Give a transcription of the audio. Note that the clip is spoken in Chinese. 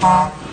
好。